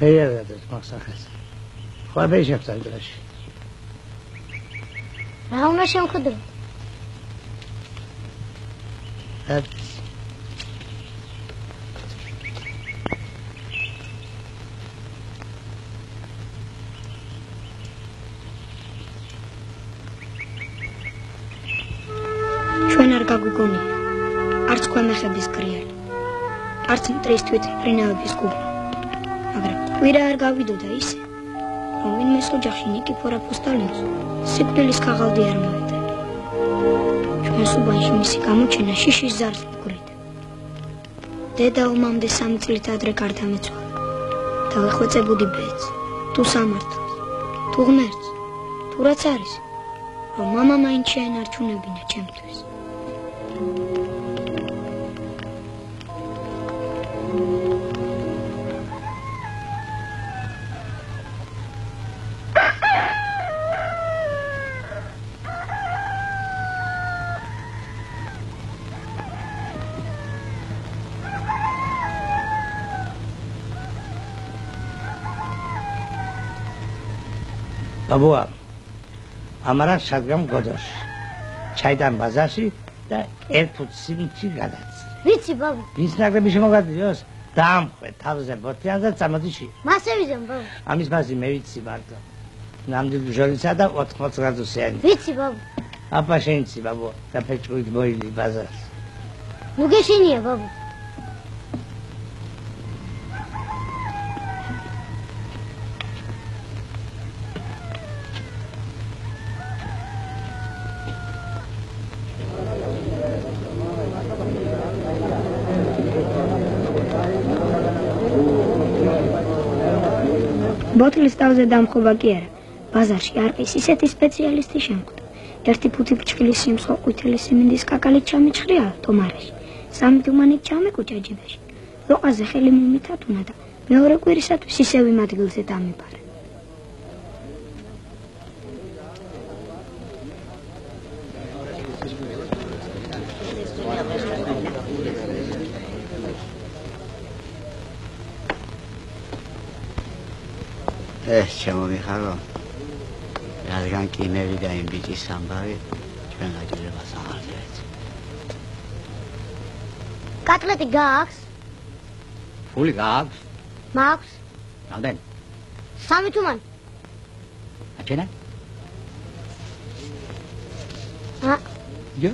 ფეიერებს მაგსახეს ხო ბეჟებს ანდრაში რა უნდა შემხედრო ეს ჩვენ არ გაგვიგონია. არც ქვემეხების კრიალი არც მტრის თვით ფრინავების გუბლა ვირა არ გავიდოდა ისე, რომ ვინმეს ოჯახში ნიკიფორა პოსტალინს სიკვდილის ქაღალდი არ მოედო. ჩვენს უბანში მისი გამოჩენა შიშის ზარს მკვრივდა. დედა ომამდე სამი წლით ადრე გარდამეცვალა. დავიხვეწებოდი ბედს, თუ სამართლს, თუ ღმერთს, თუ რაც არის, რომ მამა მაინც შეენარჩუნებინა ჩემთვის. ბაბუა ამარა სადგამ გოდოშ ჩაიდან ბაზარში და ერთ ფუტ სიმინჩი გადაց ვიცი ბაბუ. ვის ნაგები შემოგადიოს. დამხვე თავზე ბოთლიან და წამოდიში მასე ვიზამ ბაბუ. ამის მასი მე ვიცი მარტო. ნამდვილ ჟოლისა და 80 გრადუსიანი. ვიცი ბაბუ. აბა შენცი ბაბუ. და ფეჭვით მოილი ბაზარს. ნუ გეშინია ბაბუ ბოთლის თავზე დამხობა კი არა. ბაზარში არყის ისეთი სპეციალისტი შემკვდა. ერთი ფუთი ფჭკილი სიმსხო ყვითელი სიმინდის კაკალით ჩამიჭხრია თომარეში. სამი თუმანით ჩამეკუჭა ჯიბეში. როყაზე ხელი მომითათუნა და მეორე კვირისათვის ისევ იმ ადგილზე დამიბარა. ეს შემომიხარო რადგან კინერი და იმ ბიჭის ამბავი ჩვენ გაჭირებას აღარ დაეც კატლეტი გააქვს ფული გააქვს მაქვს? რამდენი სამი თუმანი აჩენა. ა? ჯო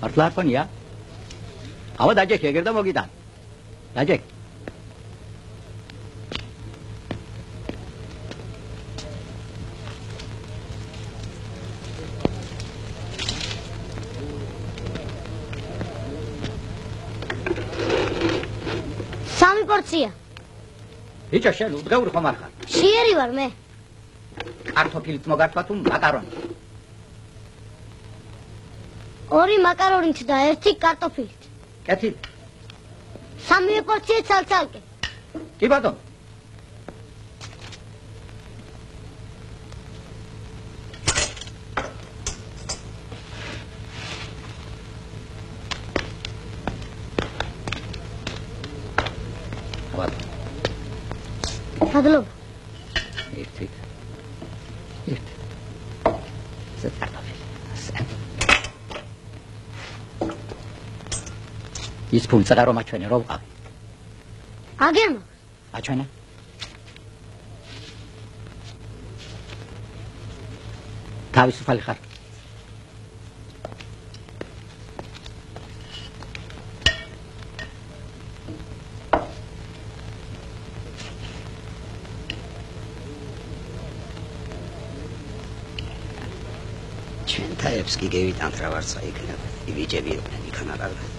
მართლა ფონია ავა დაჯექ ეგერ და მოგიტან. დაჯექ ბიჭო, შენ უდგაური ხომ არ ხარ? შიერი ვარ მე. კარტოფილით მოგართვა თუ მაკარონი? ორი მაკარონით და ერთი კარტოფილით. კეთი. სამი პორცია ცალ-ცალკე. კი ბატონო. მადლობა. ერთი. ერთი. ზეთარდაფი. ის ფული წარო მაჩვენე რო ვყავი. აგერმა. აჩვენე. თავისუფალი ხარ. ფაებს კი გევიტანთ რა ვარცა იქნება. იბიჭები იყვნენ იქანა რაღაც.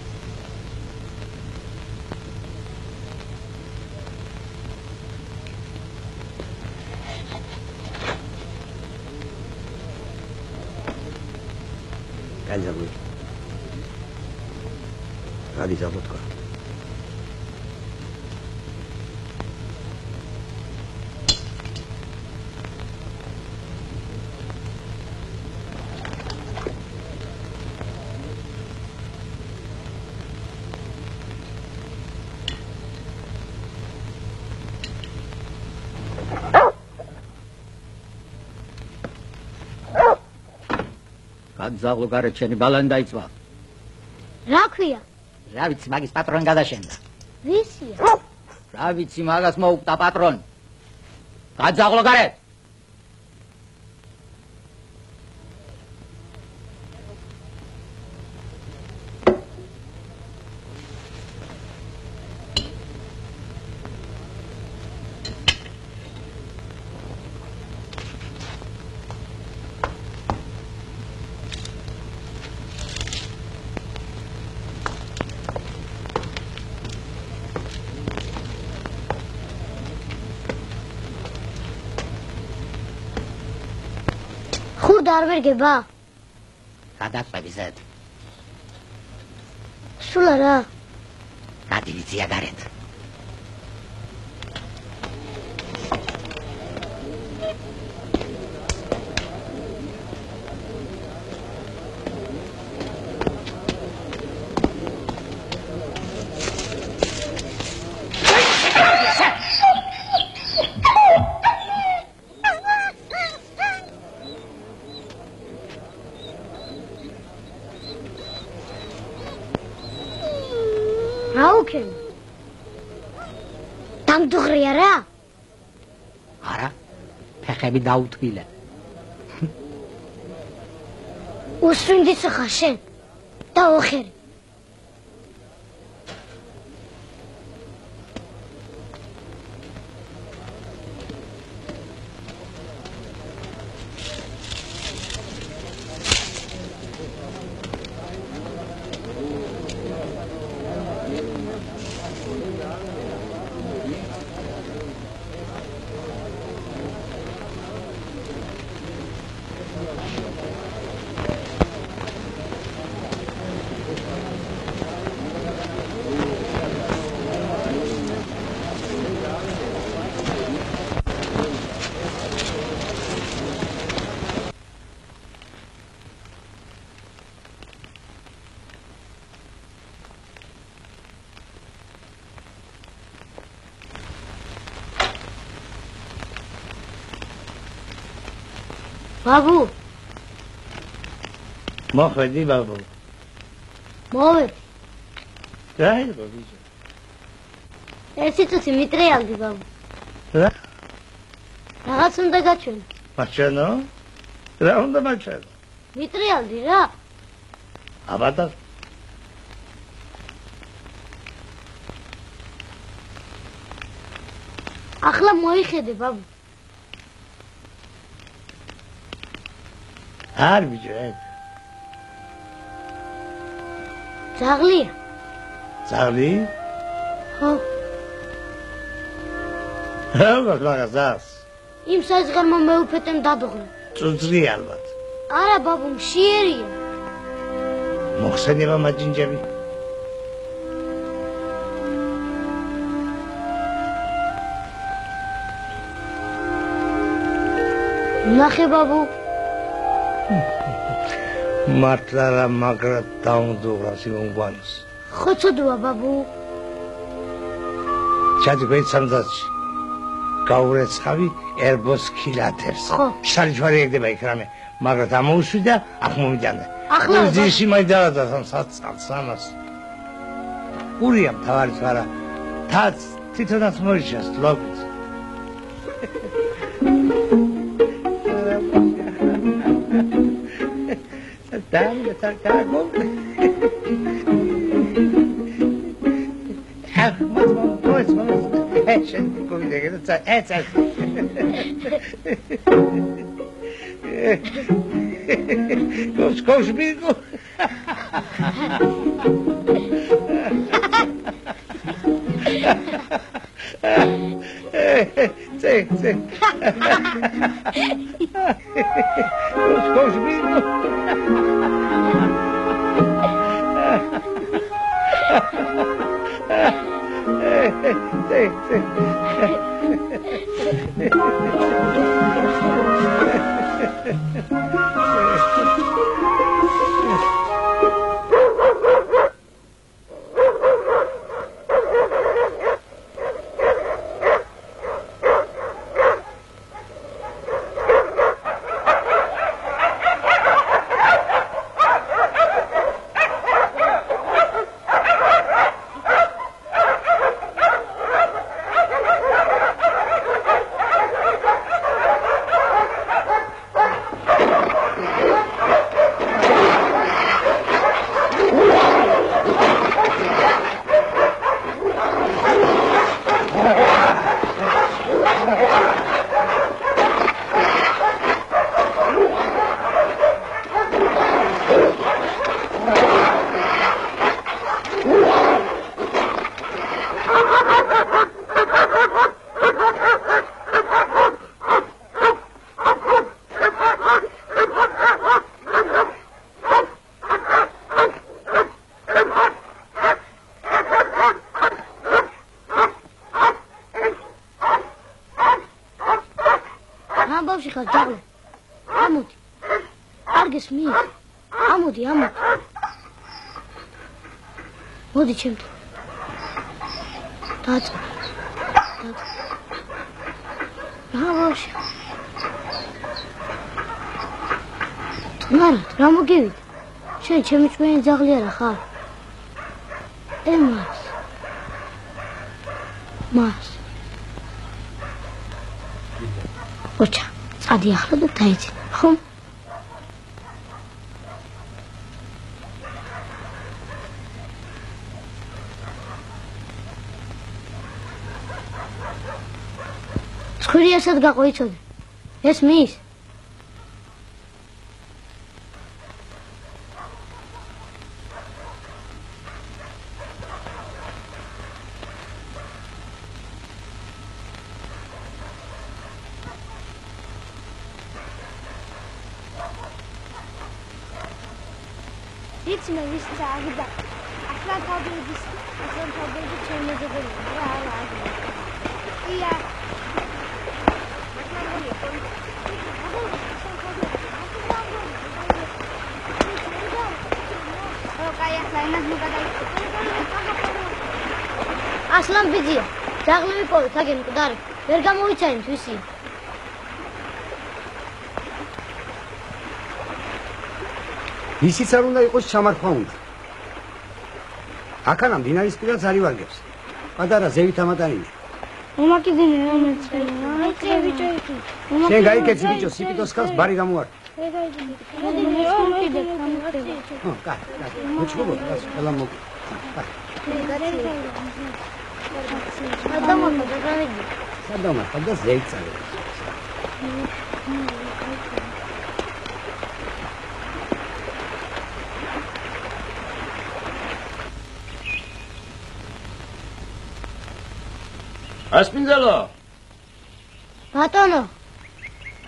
გადზაღლო გარეთ შენი ბალანი დაიწვა რა ქვია? რა ვიცი მაგის პატრონი გადაშენდა ვისია? რა ვიცი მაგას მოუკვდა პატრონი გადზაღლო გარეთ ხურდა არ ვერგება? გადაწყები ზედ სულ არა. გადივიცია გარეთ რა უქენ? დამდუღრია რა? არა ფეხები დაუთვილე უსვინდი ხა შენ. და ოხერი. ბაბუ, მოხვედი ბაბუ მოვედი. რა იყო ბიჭო ერთი წუთი მიტრიალდი ბაბუ. რა რაღაც უნდა გაჩვენ. მაჩვენო რა უნდა მაჩვენო მიტრიალდი რა. აბადა ახლა მოიხედე ბაბუ. არ ბიჭო ეგ ძაღლია. ძაღლი? ხო, რა რაღაცას იმ საზღერმა მეუფეთემ დადუღრა. წუწრი ალბათ. არა ბაბუ, მშიერია. მოხსენება მაჯინჯები ნახე ბაბუ, მართლა რა მაგრად დაუნდურა სიმონგვანს ხოცოდუა ბაბუ. ჩადი გვეც სამძაცში გაურეცხავი ერბოს ქილათებს. ხო. შარიჩვარი ეგდება იქ რამე. მაგრამ ამოუსვი და აქ მომიდანე ახლა ძიში მაიდადა საცალს ამას ურია თავარი არა თაც თვითონაც მოიჩას ლოგიც danga, sarcago. é, mamuz mamuz. Eşen é, gidiyor. é, é, Koş koş bir bico. Sim, sim. მოდი ჩემთან დაწყო ამბავში მარა რა მოგივით? შენ ჩემი ჭვენი ძაღლი არა ხარ? ემას მას. ოჩა წადი ახლა და დაიძინე Niye Sıdka koyuyordu? Yes miyiz? Видите, на весь ძაღლები პოვეთ აგენ მკვდარი. ვერ გამოიცაინთ ვისი. ისიც არ უნდა იყოს ჩამართვა უნდა. აქანა მდინარის პირას არ ივარგებს. პატარა ზევით ამატანინე მომაკიდინე მომეწერა აიწე ბიჭო იქ შენ გაიქეცი ბიჭო სიპიტოს ხალს ბარი გამოარ. ო კაი კაი. მოჩხუბო გას ყველა მოგ ადამა გადავიდი სადამა ხალდა ზევით წავედი ასპინძელო ბატონო!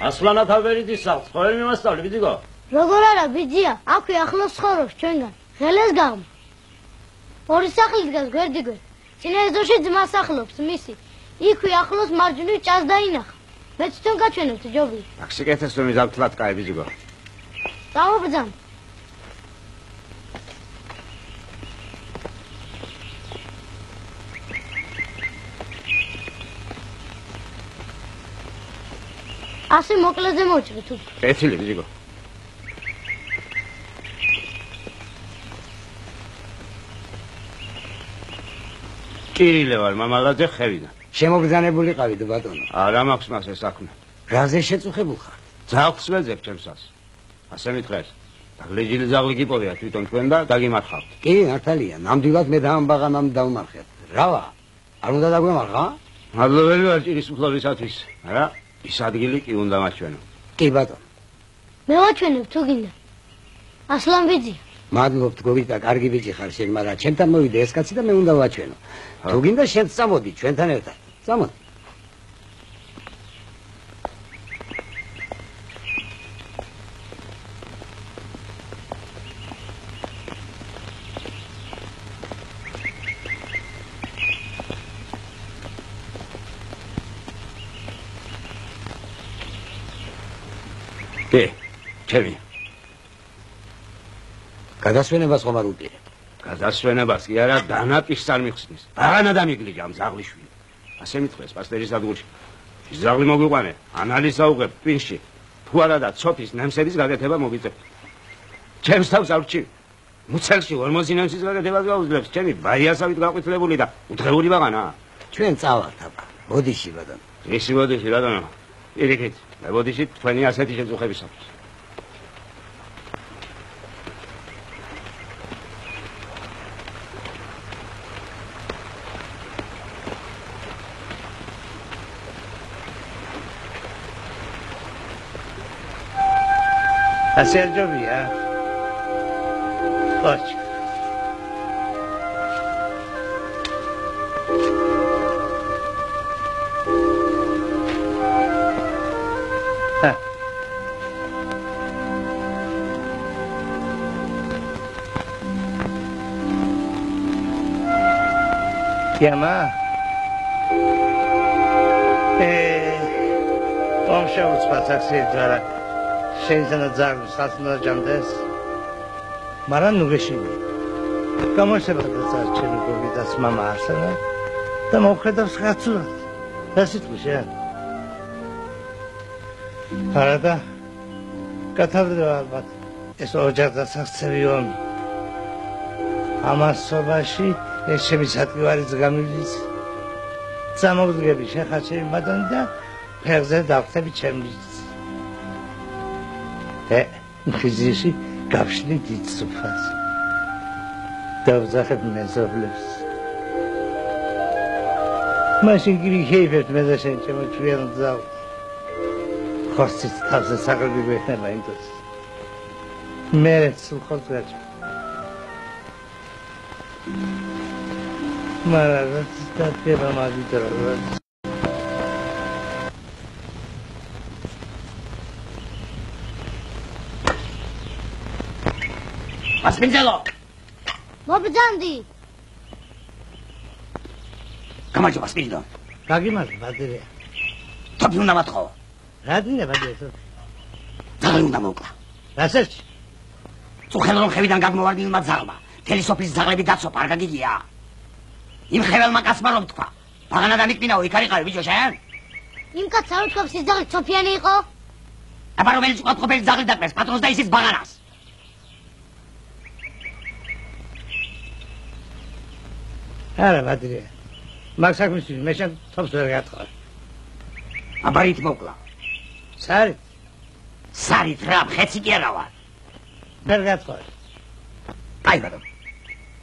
ასლანა თავერიდის სახლს ყოველ მიმასწავლი ვიდიგო როგორ არა ბიძია აქვე ახლოს ცხოვრობს ჩვენგან. ღელეს გაღმა ორი სახლი დგას გვერდიგვერდ წინა ეზოში ძმა სახლობს მისი. იქვე ახლოს მარჯვნივ ჭას დაინახა. მე თვითონ გაჩვენებთ ჯობი. აქ სიკეთეს რომ მიზავთლად კაი ვიდიგო წავობძან ასე მოკლეზე მოჭრე თუ. კეთილი ვიდიგო კირილე ვარ მამალაძე ხევიდან შემოგზანებული ყავით ბატონო. არა მაქვს მას ეს საქმე. რაზე შეწუხებულ ხარ. ძაღლს ვეძებ ჩემსას ასე მithres დაგლეჯილი ძაღლი გიპოვია თვითონ თქვენ და დაგიმარხავთ. კი მართალია ნამდვილად მე დაამბაღანამ დავმარხეთ. რავა? არ უნდა დაგვემარხა? მადლობელი ვარ ჭირის უფლებისათვის. არა ის ადგილი კი უნდა მაჩვენო. კი ბატონო. მე ვაჩვენებ თუ გინდა? ასლან ბიძია მადლობთ გოგიტა კარგი ბიჭი ხარ შენ მაგრამ ჩემთან მოვიდე ეს კაცი და მე უნდა ვაჩვენო თუ გინდა შენ წამოდი ჩვენთან ერთად. წამოდი. კი, ჩემი. გადასვენებას ხომ არ უპირებ? გადასვენებას კი არა, დანაპის არ მიხსნის. აღანა დამიგლიჯა ამ ზაღლიშვილი. ასე მithქვეს პასტერის ადგილში. ის ზაღლი მოგვიყვანე, ანალიზ აუღებ პინში. თუ არა და ცოფის ნემსების გაკეთება მოგიწევ. ჩემს თავს არ ვჭი. მუცელში 40 ნემსის გაკეთება გაუძლებს, ჩემი ბაიასავით გაყვითლებული და უდღეული ვაღანა. ჩვენ წავალთ აბა. ბოდიში ბატონო. ისი ბოდიში ბატონო. ირიქით, მე ბოდიში თქვენი ასეთი Assim é é. É. A Sérgio Viá. Ótimo. Yamá? Yamar, é, vamos chamar os passaceiros, olha. შეიძლება ძაღლი სასუნდა ჯამდეს. მაგრამ ნუ გეშინი. გამოშება და წარჩენი გოგიდას мама არსენა და მოხედავს ხაცურად. რა სიტყვიშე? არადა კათავრდება ალბათ. ეს ოჯახდა სახცევიონ. ამას სობაში ეს ჩემი სათქივარი ზგამილის. წამოგდგები შეხაჩები მადონი და ფეხზე დავხტები ჩემს და ხიზიში გავშლი დიცუფას და ვზახებ მეზობლებს. მაშინ გირი ჰეიფერთ მე და შენ ჩემო ჩვენ ძავ ხოსიც თავზე საგები ვეხნება ინდოს მე სულ ხოძღაჭ მაგრამ და თება მაგიტრა მასპინძელო! მობძანდი გამარჯობა სპინძელო გაგიმარჯობა ბადირია თოფი უნდა მათხოვო რა დინე ბადირია ძაღლი უნდა მოკლა რასერჩ წუხელ რომ ხევიდან გაგმოვარდი იმ ძაღლმა. თელი სოფლის ძაღლები დაცოფ არ გაგიგია. იმ ხეველმა კაცმა რომ თქვა? ბაღანა დანიშნაო იქ არიყავი ბიჭო შენ? იმ კაცს არ თქვა ის ძაღლი ცოფიანი იყო? აბა რომელიც ყოფილი ძაღლი დაკლეს პატრონს და ისიც ბაღანას არა ბადრია მაგ საქმისთვის მე შენ თავს ვერ გატყარ აბარით მოკლა. სარით სარით რა ხეცი კი არა ვარ ვერ გატყარ აი ბატონო.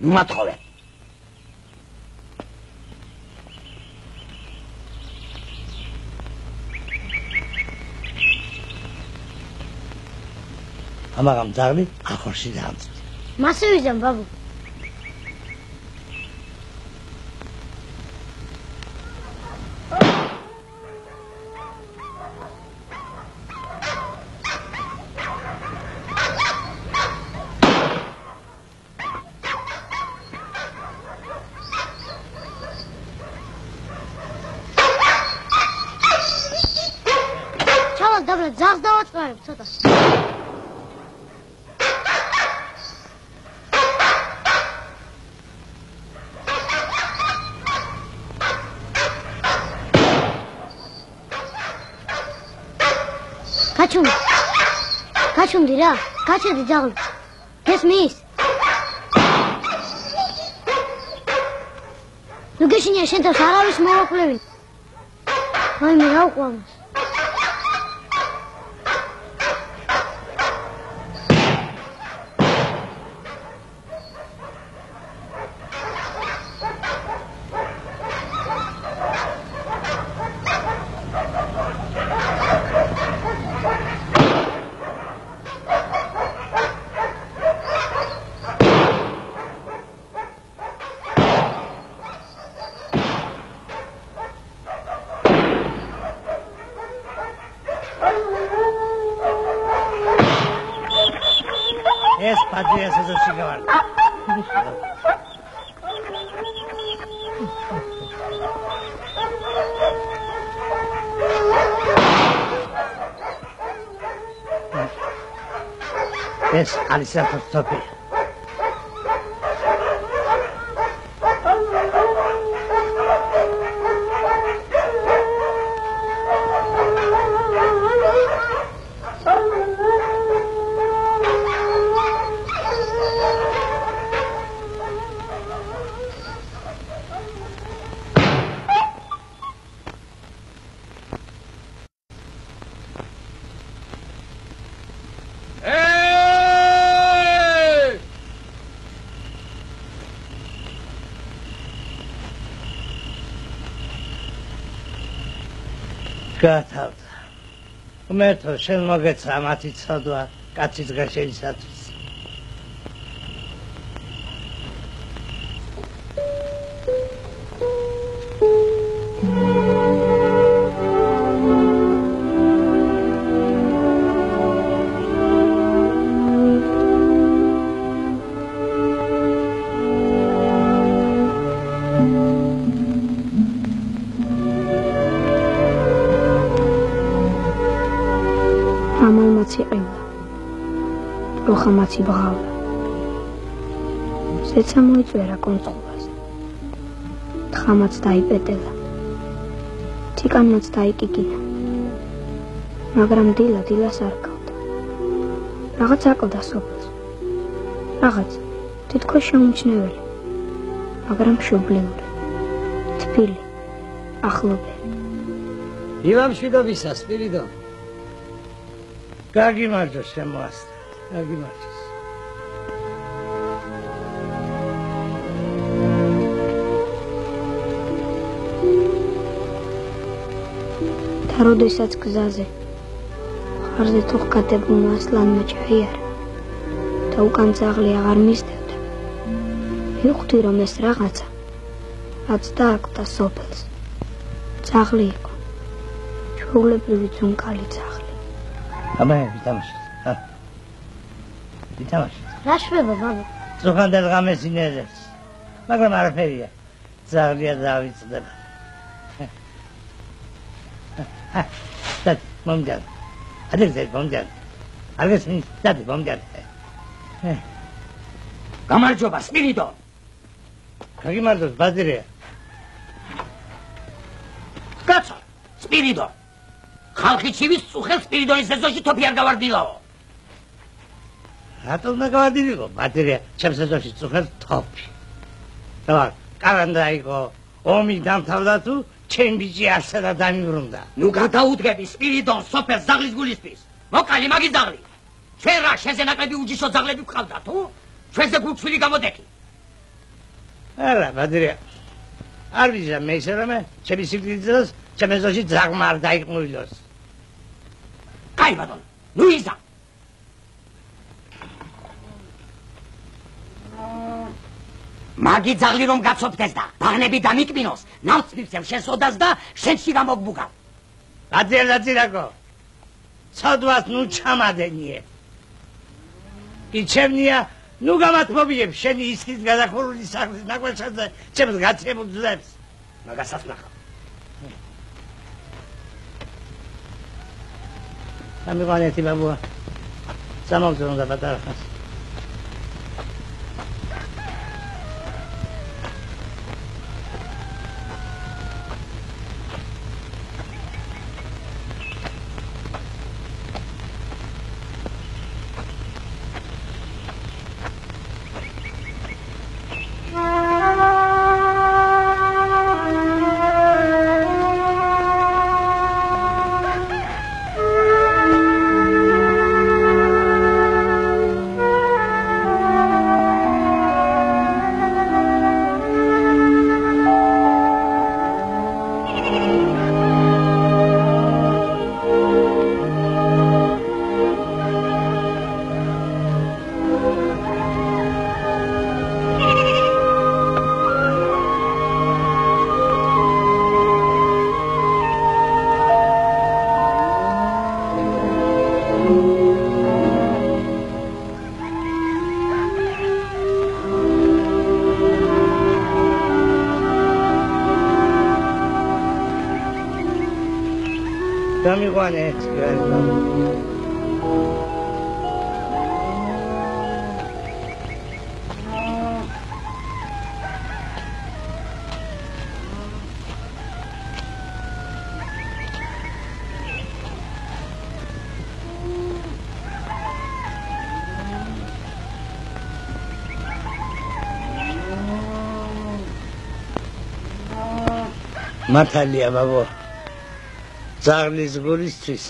ნუ მათხოვე ამაღამ ძაღლი ახორში დაამწვა მასე ვიზამ ბაბუ გაჩუმდი რა. გაჩედი ძაღლი. გესმის? ნუ გეშინია შენ თავს არავის მოვაკლევი. აი მე რა უყვამს. ეს არის საფრთხე. უმერთო შენ მოგეცა მათი ცოდვა კაცის გაშენისათვის. როხამაც იბღავლა. ზეცა მოიწვერა კონცხობას. თხამაც დაიპეტელა. თიკანმაც დაიკიკინა. მაგრამ დილა დილას არ გავდა. რაღაც აკლდა სოფელს. რაღაც თითქოს შეუმჩნეველი. მაგრამ შუბლიური. თბილი. ახლობელი. ივამშვიდობისა სპირიდო გაგიმარჯოს შემოასწრე. გაგიმარჯოს. და როდესაც გზაზე. ხარზე თუ ხკადებულმა ასლანმა ჩაიარა და უკან ძაღლი აღარ მისდევდა ვიხდი რომ ეს რაღაცა? რაც დააკდა სოფელს. ძაღლი იყო. ჩვეულებრივი ძუნკალი ძაღლი. აბა, ვიტამაშეთ. ვიტამაშეთ. რა შვება ბაბა ზოგადად ღამეს ინერებს. მაგრამ არაფერია. ზაღლია დავიწყდება. და მომდან. ადერზე მომდან. აგესმის და მომდან. გამარჯობა სპირიდო გაგიმარჯოს ბაზირია. კაცო სპირიდო ხალხი ჩივის წუხელ სპირიდონის ეზოში თოფი არ გავარდილაო რატომ დაგავადილიყო ბაზირია? ჩემს ეზოში წუხელ თოფი. და კარანდაიკო ომი დამთავრდა თუ ჩემ ბიჭი არსადა დამიბრუნდა. ნუ გადაუდგები სპირიდონ სოფელ ზაღლის გულისთვის მოკალი მაგის ზაღლი ჩვენ რა შენზე ნაკლები უჯიშო ზაღლები ვყავდა თუ ჩვენზე გულჩვილი გამოდეკი არა, ბაზირია. არ ვიზა მე ისე რომ ჩემი სიკვდილს ჩემ ეზოში ძაღმა არ დაიყმულოს. კაი ბატონო ნუ იზა მაგი ზაღლი რომ გაცოფდეს და ბაღნები დამიკმინოს ნავს მივცემ შენ სოდას და შენში გამოგბუგავ ბაზირია დაძირაკო. ცოდვას ნუ ჩამადენიე. კი ჩემნია ნუ გამათმობიებ შენი ისქის გადახურული სახლის ნაკვეთშაზე ჩემს გაცემულ ძებს. მაგასაც ნახავ ამიყვანეთი ბაბუა. სამოგზაურონ და პატარა only one ex-grandmother. Маталевову. ზაღლის გულისთვის.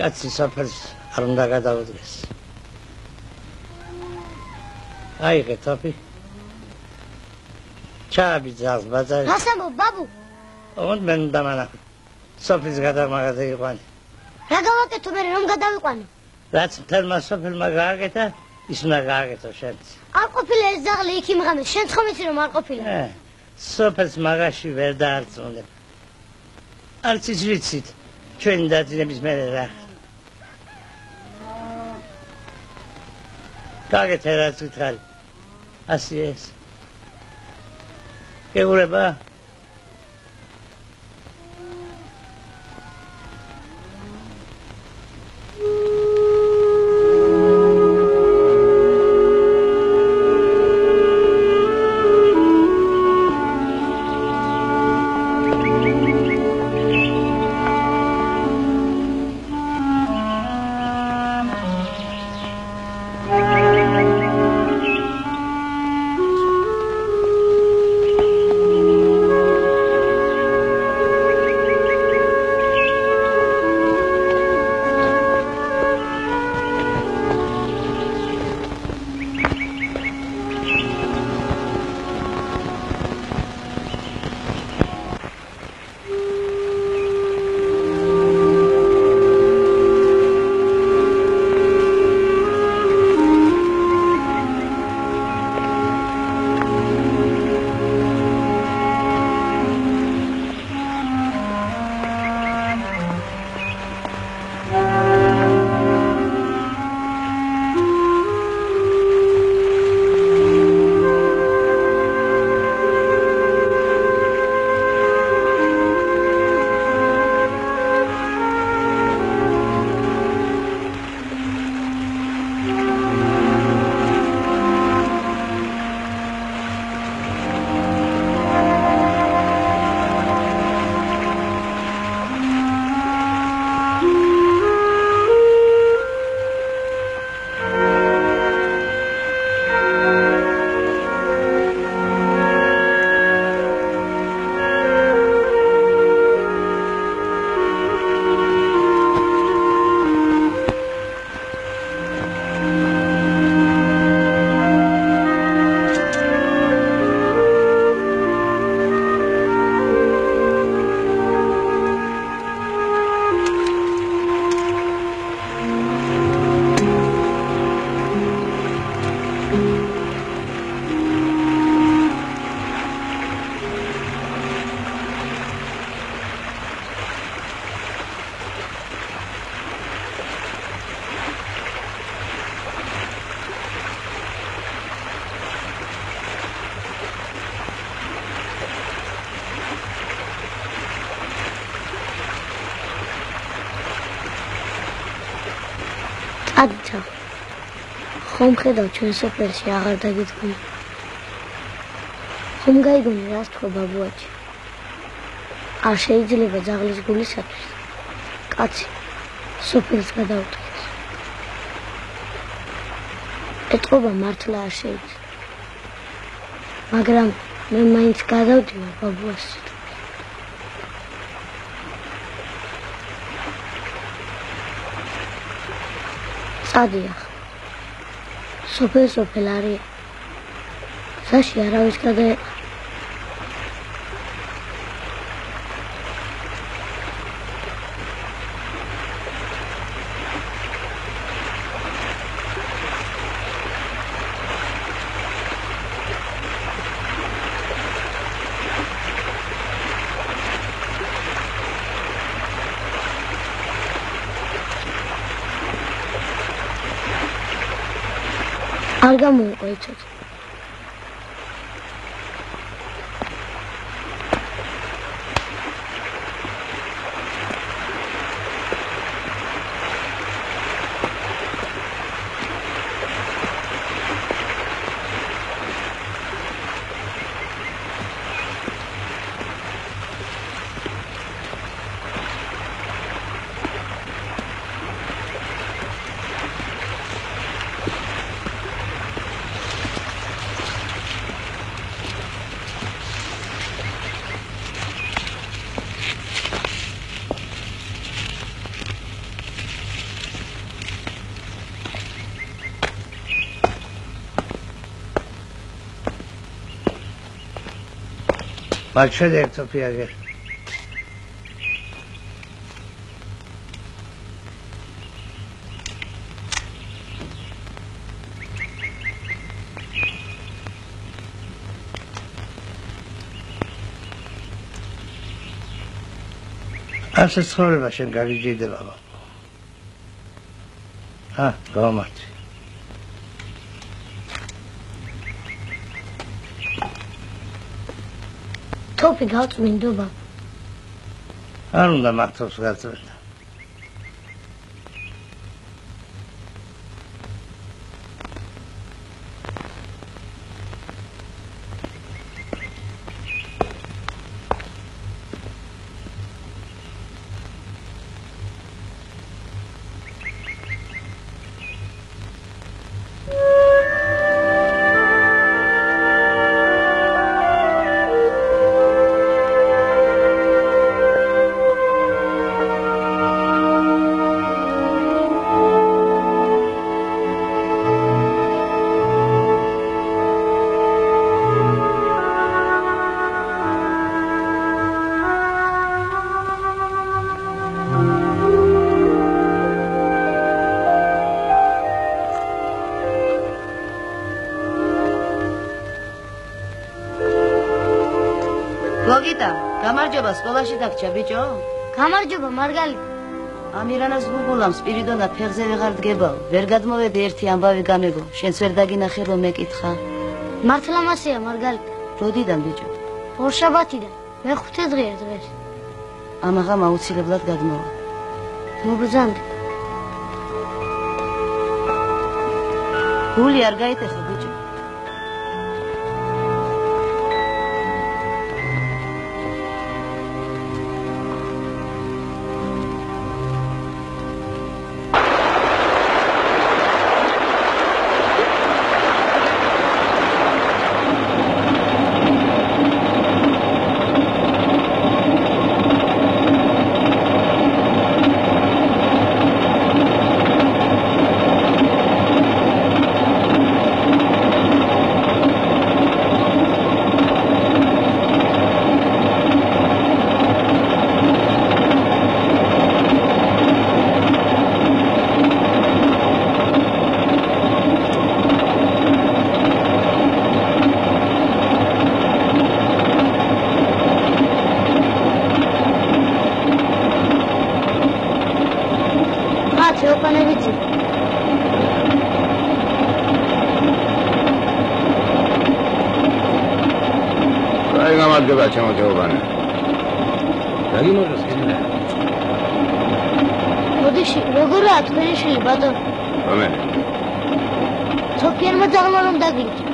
კაცი საფერს არ უნდა გადაუდგეს აიღე თოფი ჩაბი ზაღს ბაზარი რასამო ბაბუ. ოღონდ მენ დამანა სოფლის გადამაღადა იყვანი რა გავაკეთო მე რომ გადავიყვანო? რაც თერმა სოფელმა გააკეთა ის უნდა გააკეთო შენც. არ ყოფილა ეს ზაღლი იქ იმღამეს შენ ხო ვიცი რომ არ ყოფილა? სოფელს მაგაში ვერ დაარწმუნებ არც ის ვიცით ჩვენი დაძინების მერე რა. გაგეთე რაც გითხარი ასე ეს. გეურება ხომ ხედავ ჩვენ სოფელში აღარ დაგიწყდი ხომ გაიგონი რას თქვა ბაბუაჩი? არ შეიძლება ძაღლის გულისათვის. კაცი სოფელს გადაუდგეს ეთყობა მართლა არ შეიძლება მაგრამ მე მაინც გადავდივარ ბაბუას წადიახ სოფელ სოფელ არის საში არავის გადაეყა არ ბაჩე ერთოფიაგე ასე ცხოვრება შენ გაგიჯიდება ბაბა. ა გამართი თოფი გავწმინდობა არ უნდა მართოს გაწევდა გამარჯობა სკოლაში დაგჭა ბიჭო? გამარჯობა მარგალიტ ამირანას გუგულამ სპირიდონა ფეხზე ვეღარ დგებაო. ვერ გადმოვედი ერთი ამბავი გამეგო. შენც ვერ დაგინახე რომ მეკითხა. მართლა მასია მარგალიტ როდიდან ბიჭო? ორშაბათიდან მეხუთე დღეა დღეს ამაღამ აუცილებლად გადმოვა. მობრძანდი გული არ გაიტეხა ბიჭო. ჩემო თეობანე დაგიმაროს კიდე მოდიში როგორაა თქვენი შვილი ბატონ რომელი? სოფიანმა ძაღლმა რომ დაგიჭი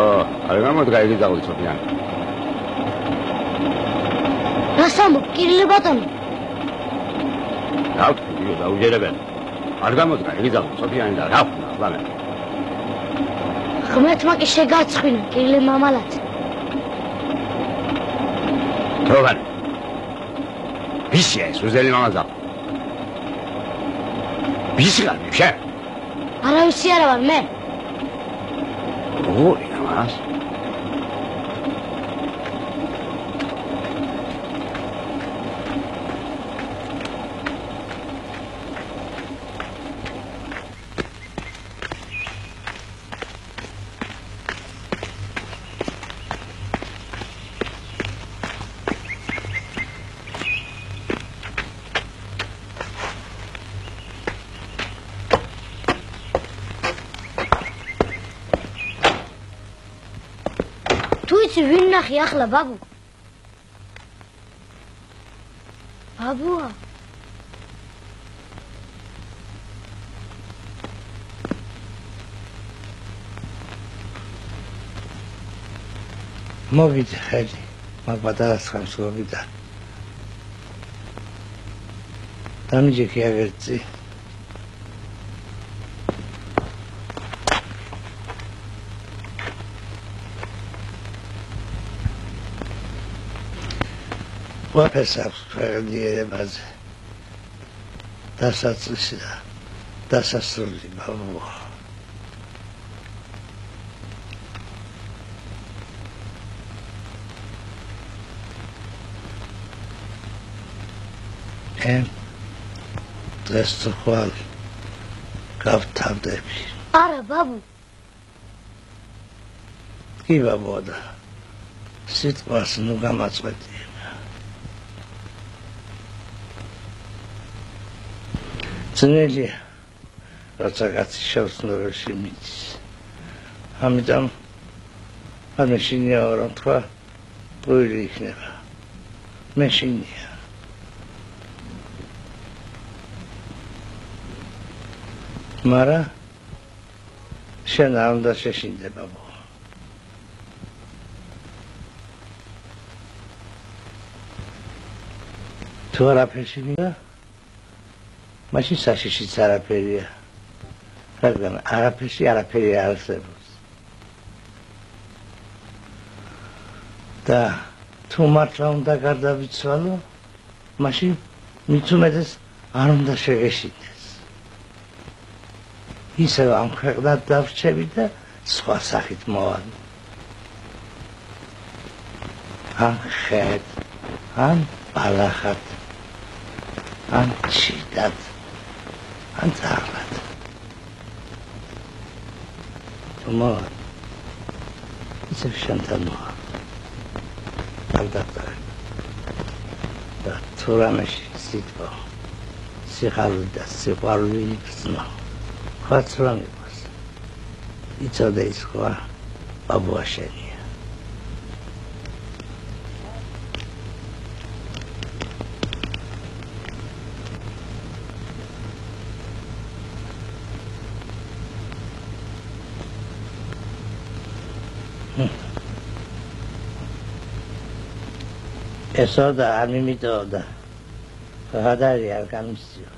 ო აი გამოდგა იგი დაღლი სოფიან რასამ კირილე ბატონო. რა ვთქვი დაუჯერებენ. არ გამოდგა იგი დაღლი სოფიანი და რა ვთქვა ლამე ღმერთმა კი შეგაცხინა კირილე მამალაც თეობანე ვისია ეს უზელი მამაზა. ვისი გარ შე. არავისი არა ვარ მე თუ იცი ვინ ნახი ახლა ბაბუ? ბაბუა. მოვიდე ხელი მაგ პატარა ხამს მოვიდა. დამიჯექი აგერცი ყველაფერს აქვს ქვეყნიერებაზე დასაწყისი და დასასრული ბაბუა ე დღეს თუ ხვალ გავთავდები. არა ბაბუ. კი ბაბუა და სიტყვას ნუ გამაწყვეტი. ძნელია როცა კაცი შევცნობელში მიდის. ამიტომ ამ მეშინია რომ თქვა პური იქნება. მეშინია. მარა შენ არ უნდა შეშინდება ბო. თუ არაფერში მინდა მაშინ საშიშიც არაფერია. რადგან არაფერში არაფერი არ არსებობს. და თუ მართლა უნდა გარდავიცვალო მაშინ მით უმეტეს არ უნდა შეგეშინდეს ისე ამ ქვეყნად დავრჩები და სხვა სახით მოვალ ან ხეთ ან ბალახად ან ჩიტად ან ძაღლად თუმა ისე შანთან მოა დაგდაკდა და თურამეში სიტყვა სიხალ და სიყვარული იცნო ხაცრამი მას იცოდა ის ხვა აბუაშენი ესო და არ მიმიტოვდა გადარი არ გამისიო.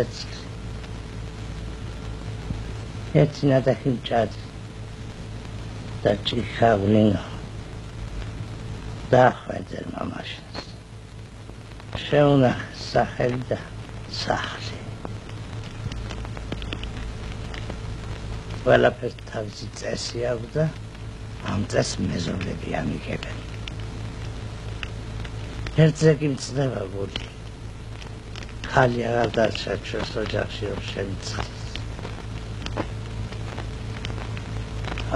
ეს ეცნა და ხინჭად და ჭიხავნინო და ხვეძერ მამაშენს შეუნახ სახელი და სახლი ყველაფერს თავისი წესი აქვს და ამ წეს მეზობლები ამიგებენ. ერთზე კი მცდება გული. ხალი აღარ დარჩა ჩვენს ოჯახში შემიცხეს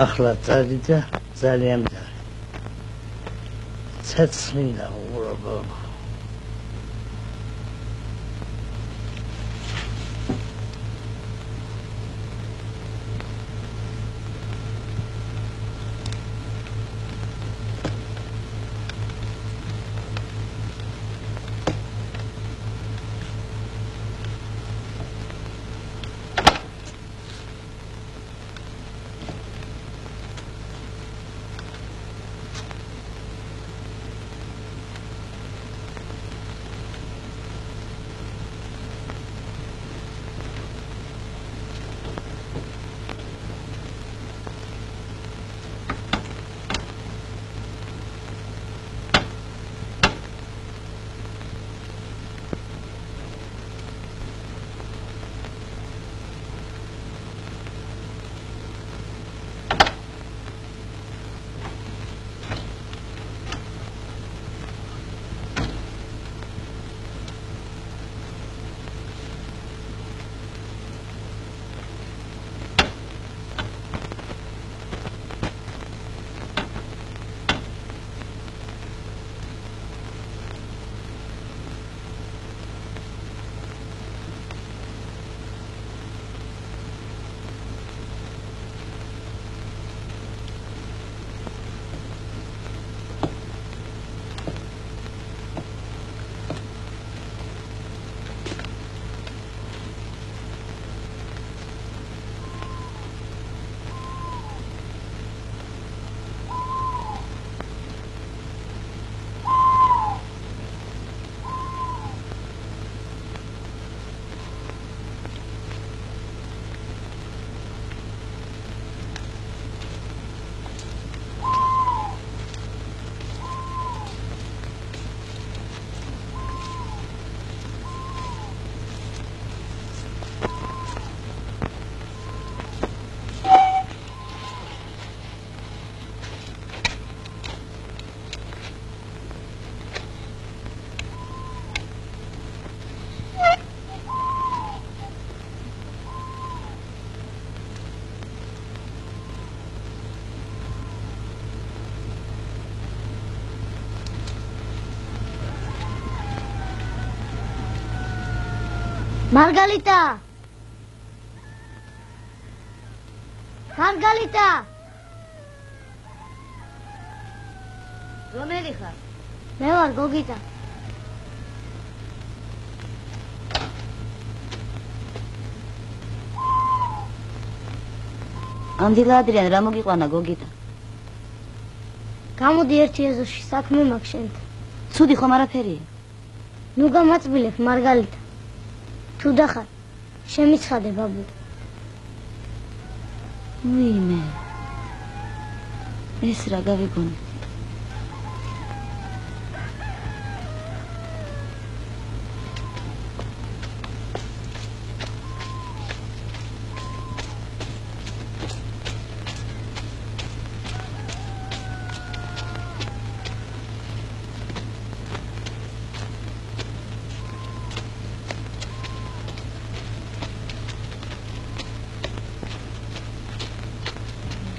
ახლა წადიდა ძალიან და ცეცხლინდა მარგალიტა მარგალიტა რომელი ხარ? მე ვარ გოგიტა ამდილა ადრიან რა მოგიყვანა გოგიტა? გამოდი ერთი ეზოში საქმე მაქვს შენთან ცუდი ხომ არაფერია? ნუ გამაწბილებ მარგალიტა თუ დახარ შემიცხადე ბაბუ ვიმე ეს რა გავიგონე?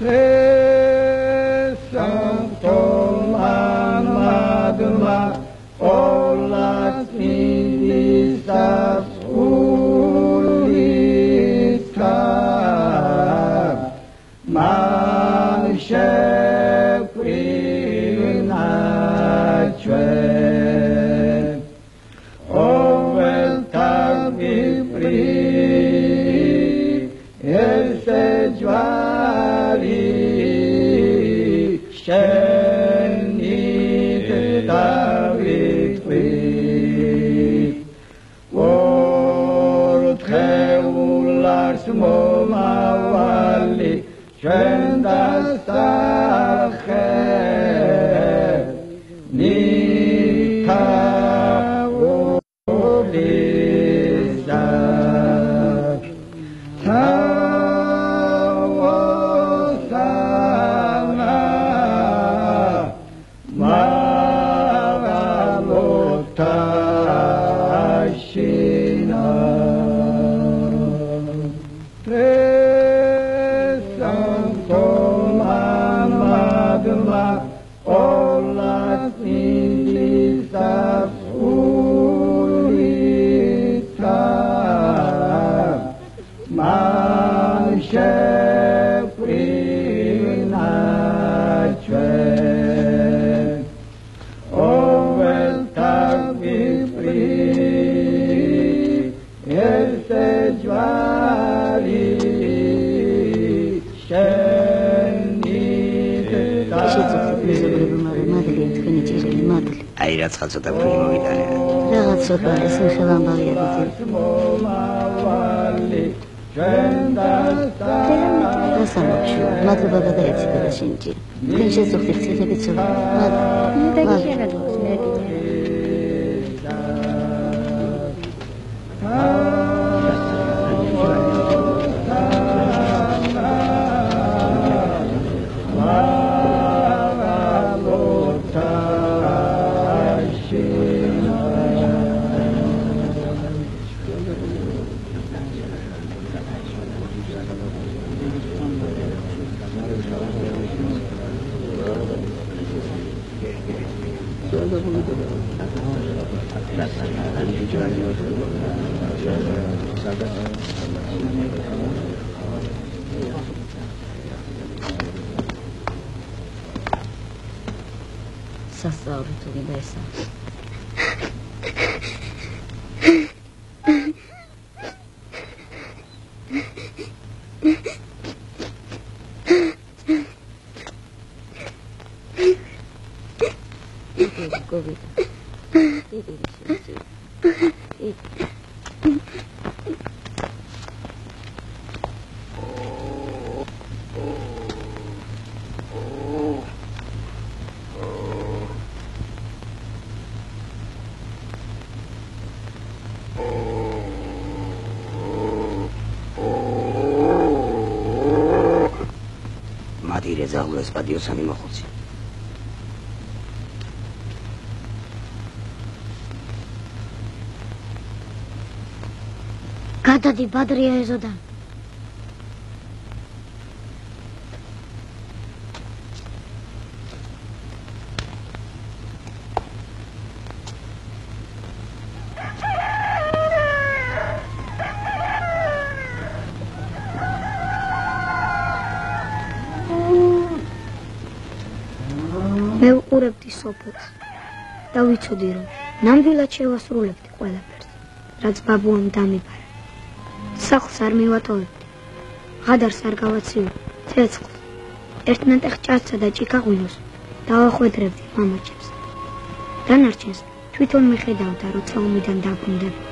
Krishna. отсюда не увидали. Я отсюда и совершенно на едете. Ты сам вообще. Надо благодарить тебя, Синти. Ты же сухтых тебе Надо. Надо. ですいいでしょ。ზაურეს პადიოსანი მოხუცი. გადადი ბადრია ეზოდან სოფელს. და ვიცოდი რომ ნამდვილად შევასრულებდი ყველაფერს რაც ბაბუამ დამიბარა. სახლს არ მივატოვებდი. ღადარს არ გავაციო ცეცხლს ერთმანეთს ჭაცა და ჭიქაღვინოს დავახვედრებდი მამაჩემს დანარჩენს თვითონ მიხედავდა როცა ომიდან დაბრუნდებოდი